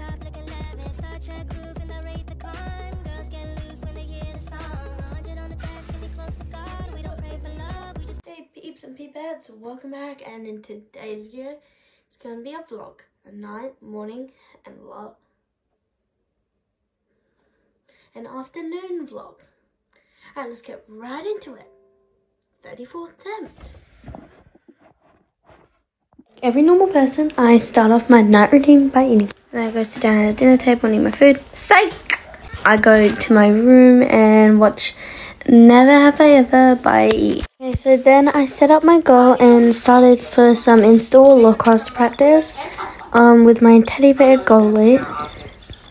sharp, looking lavish. Star Trek groove in the Wraith the Con. Girls get loose when they hear the song. 100 on the dash, get me close to God. We don't pray for love, we just Hey peeps and welcome back and in today's video it's going to be a vlog, a night, morning and lo- an afternoon vlog. And let's get right into it. 34th attempt. Every normal person, I start off my night routine by eating. Then I go sit down at the dinner table and eat my food. Psych! I go to my room and watch Never Have I Ever by E. Okay, so then I set up my goal and started for some in-store lacrosse practice um, with my teddy bear goalie.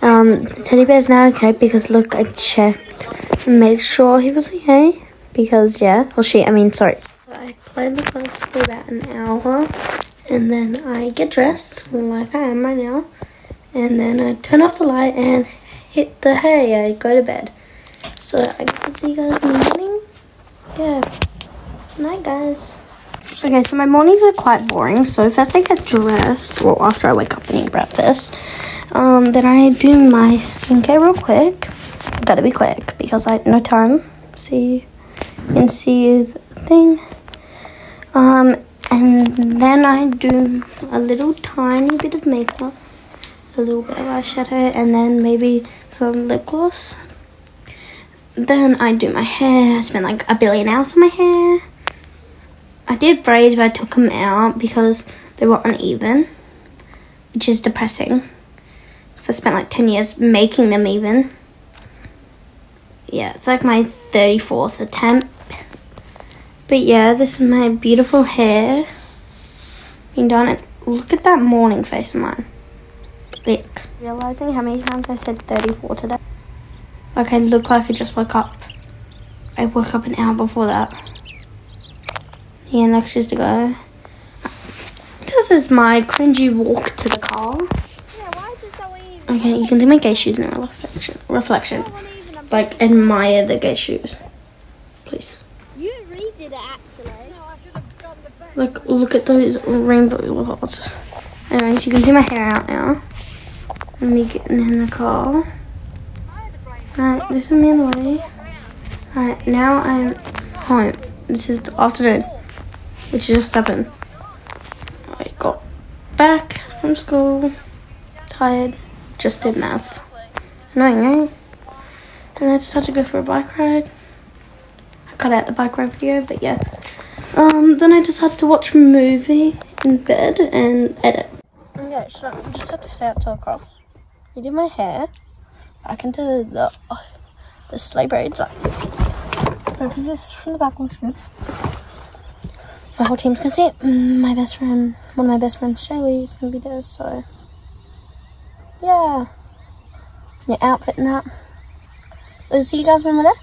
Um, the teddy bear's now okay because look, I checked and made sure he was okay because yeah, or she, I mean, sorry. I played lacrosse for about an hour and then I get dressed like I am right now and then I turn off the light and hit the hay. I go to bed. So I guess I'll see you guys in the morning. Yeah. Night, guys. Okay, so my mornings are quite boring. So first I get dressed, well after I wake up and eat breakfast. Um, then I do my skincare real quick. Gotta be quick because I no time. See, and see the thing. Um, and then I do a little tiny bit of makeup, a little bit of eyeshadow, and then maybe some lip gloss. Then I do my hair. I spent like a billion hours on my hair. I did braids, but I took them out because they were uneven, which is depressing. Because I spent like 10 years making them even. Yeah, it's like my 34th attempt. But yeah, this is my beautiful hair. Being done it. Look at that morning face of mine. Look. Realizing how many times I said 34 today. Like I look like I just woke up. I woke up an hour before that. Yeah, next is to go. This is my cringy walk to the car. Yeah, why is it so? Okay, you can see my gay shoes in a reflection. Reflection. Like admire the gay shoes, please. You redid it actually. No, I should have Like look at those rainbow dots. Anyways, you can see my hair out now. And me getting in the car. Alright, this is me in the way. Alright, now I'm home. This is the afternoon, which just happened. I got back from school, tired, just did math. Annoying, right? And I decided to go for a bike ride. I cut out the bike ride video, but yeah. Um, then I decided to watch a movie in bed and edit. Okay, so I'm just about to head out to the car. I did my hair. Back into the uh, the sleigh braids. Over this from the back looks good. My whole team's gonna see it. My best friend, one of my best friends, Shaylee, is gonna be there. So yeah, your outfit and that. We'll see you guys when we're there.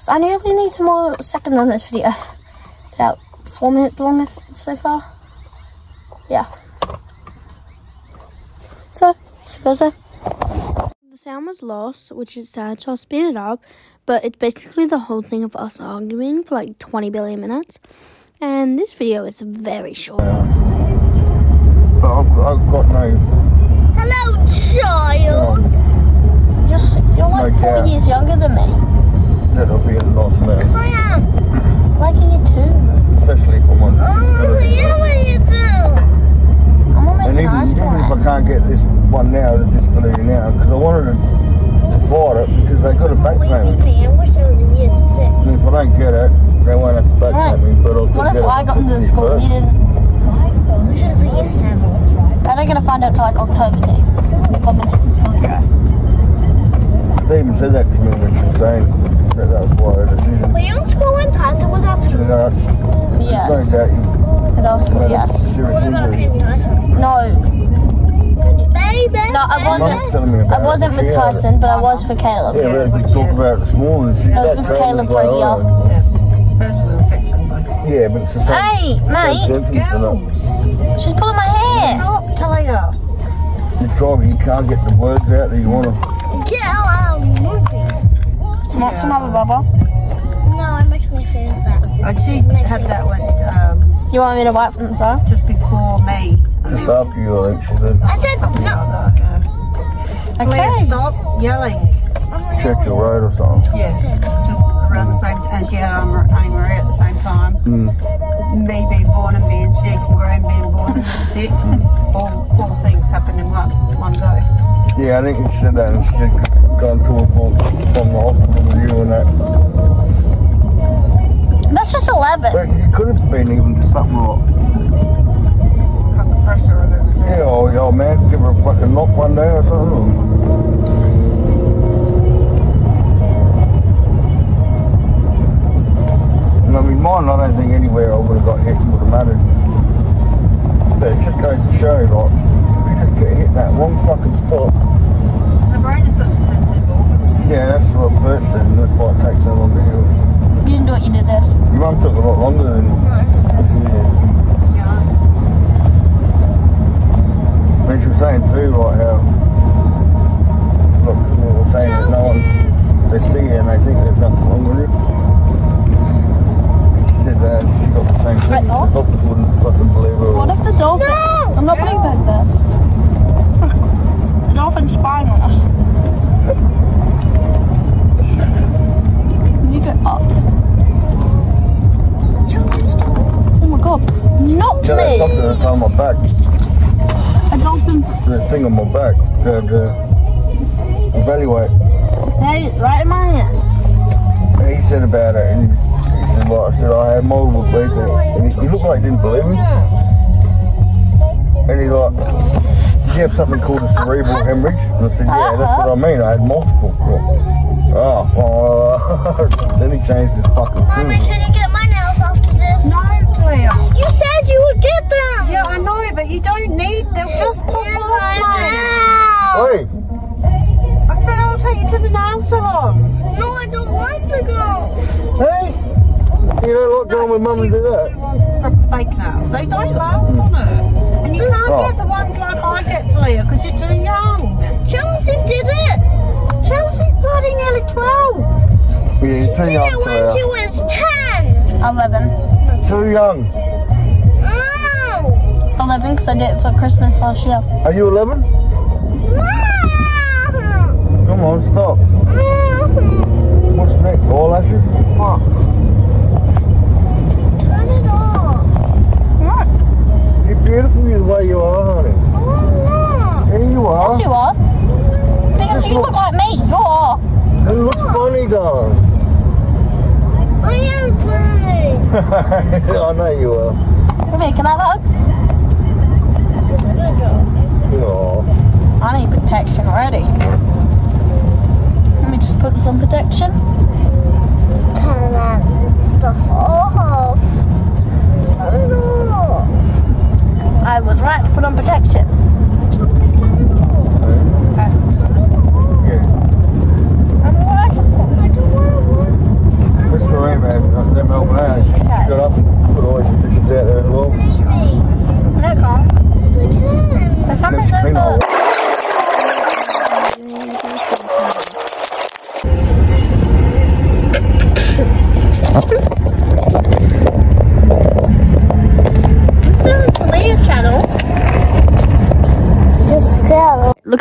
So I really need some more seconds on this video. It's about four minutes long so far. Yeah. So, she goes there. The sound was lost, which is sad, so I'll speed it up. But it's basically the whole thing of us arguing for like 20 billion minutes. And this video is very short. But I've, I've got no. Hello, child. You're, you're like No four years younger than me. That'll be a lot Yes, liking it too. Especially for one. Oh, yeah, what do you do? I'm almost and even, even if I can't get this one now, the disability now, because I wanted to, to board it because they got a back payment. I wish I was a year six. And if I don't get it, they won't have to back yeah. pay me, but I'll still what get if. I got into the school and didn't? They're not going to find out till like October 10th. They even said that to me when she was saying that that was why. Were you in school when Tyson was at You school? know, no Yes. doubt you At our school, had a yes. What about. Kenny Tyson? No, Baby. No, I wasn't. telling me about I wasn't with She had it. Tyson, but I was for Caleb. Yeah, we had a good talk about it this morning. She, I was with Caleb was for a year. oh, Yeah, but it's the same, Hey, same mate, symptoms she's pulling my hair. Not Tiger. You try, you can't get the words out that you want to. Want some other bubble? No, it makes me feel bad. I she had that one um, You want me to wipe from the side? just before me. Just after you, I think she said. I said no. Leah, stop yelling. Check your road or something. Yeah. Just around the same and yeah, I'm Annie Marie at the same time. Mm. Me being born and being sick, and Graham being born and being sick. all four things happen in one one go. Yeah, I think you said that and she to from, the hospital with you and that. That's just 11. But it could have been even something like, From the pressure of it. yeah, your old man give her a fucking knock one day or something. And I mean, mine, I don't think anywhere I would have got hit would have mattered. But it just goes to show, like, if you just get hit that one fucking spot, The brain is such a sensitive organ. yeah, that's the first thing. That's why it takes so long to heal. You didn't do what you did this. Your mum took a lot longer than yeah. Yeah. I mean, she was saying too, like how, back, A dolphin. the thing on my back, the, the evaluate. Hey, right in my hand. And he said about it, and he, he said, well, I said, I had multiple bleeds, and he, he looked like he didn't believe me. And he's like, you have something called a cerebral hemorrhage? And I said, yeah, that's what I mean, I had multiple. Oh, ah, well, then he changed his fucking Mommy, tune. can you get my nails after this? No, Leah. You said I know, but you don't need. They'll just pop Yes, off, mate. I Hey, I said I'll take you to the nail salon. No, I don't want to go. hey, you don't like going with mum and do that? Fake nails. They don't last on it. And you can't Oh. get the ones like I get, Leah, because you're too young. Chelsea did it. Chelsea's bloody nearly 12. Yeah, he's too Did it when she was 10. 11. Too young. Oh. 11 because I did it for Christmas last year. Are you 11? Mom. Come on, stop. Mom. What's next? Eyelashes? Fuck. Turn it off. What? You're beautiful the way you are, honey. Oh, Here you are. Yes, you are. Because you look like me. You are. It looks funny, darling. I am funny. I know you are. Come here, can I have a hug? Put some protection. Turn off. Off. I was right to put on protection.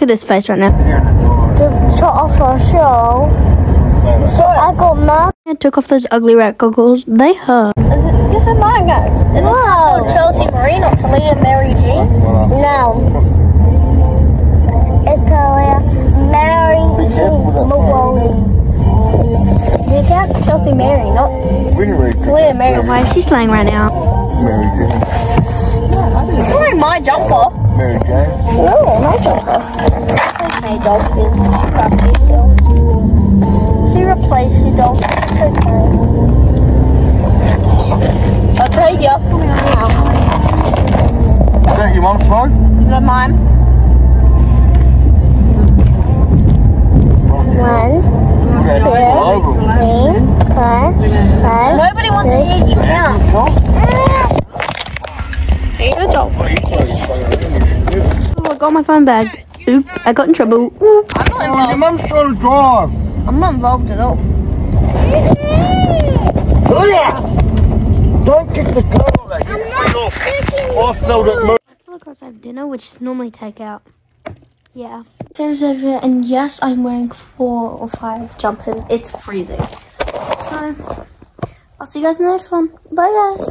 At this face right now. to shut off our show. So I got my. I took off those ugly rat goggles. They hurt. This is mine, guys. No. Chelsea Marie, not Talia Mary Jean. No. It's Talia Mary Jean Maloney. Can't Chelsea Mary, not Talia Mary. Why is she slaying right now? Mary. You're wearing my jumper. Mary Jane. No, my. Okay, dolphin. She replaced you, dolphin. It's okay. I'll trade you. Is that your mum's phone? The mime. One, Oh, I got my phone bag. Oop, I got in trouble. Oop. I'm not Oh, your involved. mum's trying to drive. I'm not involved at all. Leah! Don't kick the car like that. I smelled it. I feel like I have dinner, which is normally takeout. yeah. And yes, I'm wearing four or five jumpers. It's freezing. So, I'll see you guys in the next one. Bye, guys.